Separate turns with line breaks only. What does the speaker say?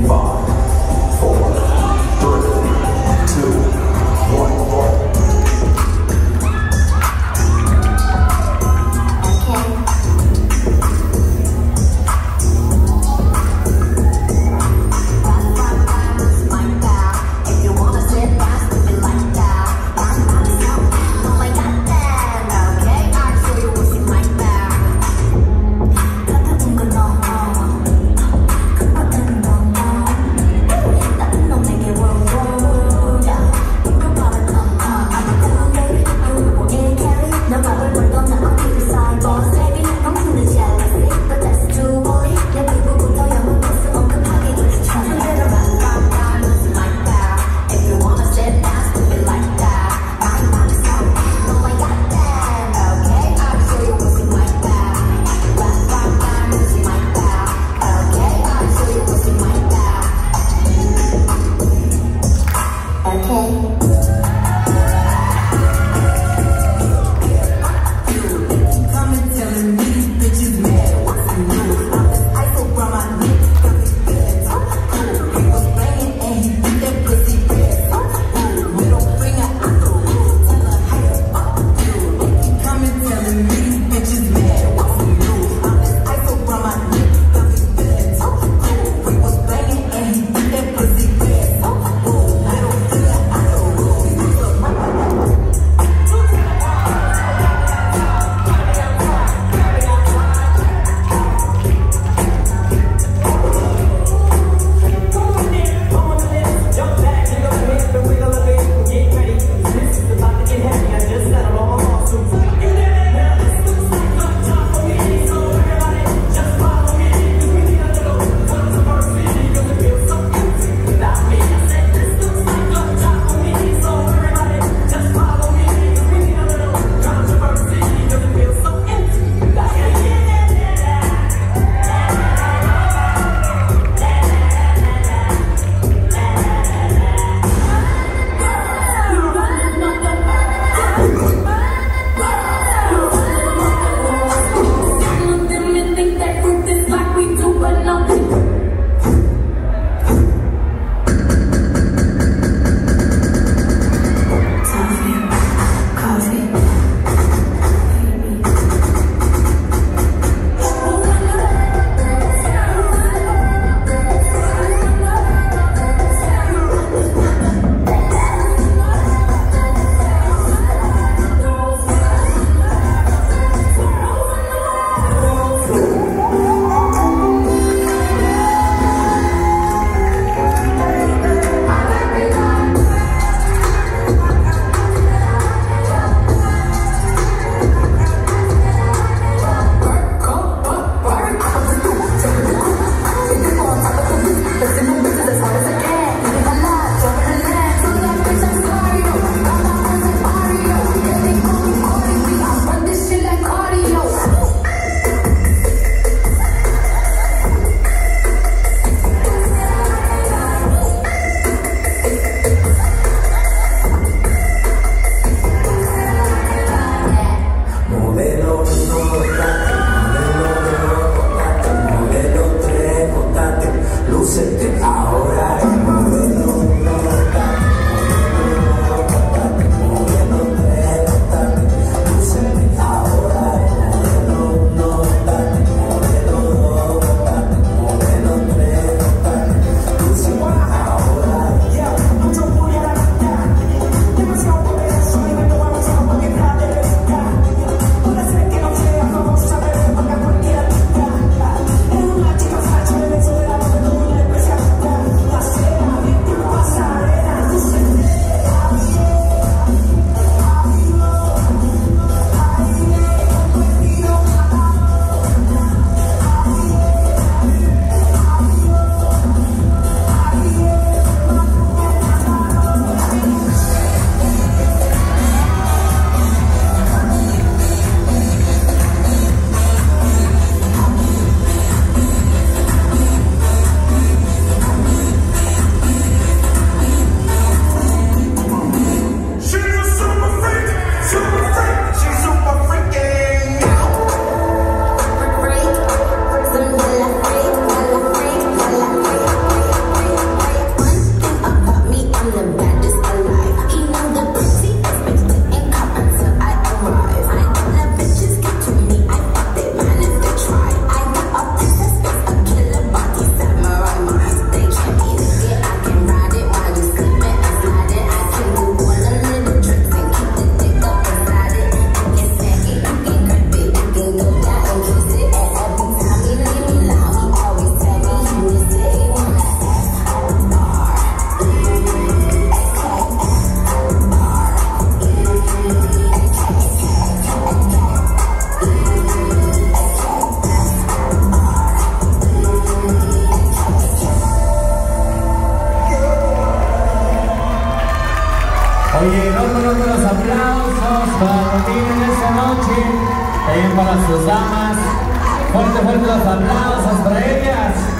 Five. Thank Oye, no conozco los aplausos para Martín
en esta noche. También para sus damas. Fuerte, fuerte los aplausos para ellas.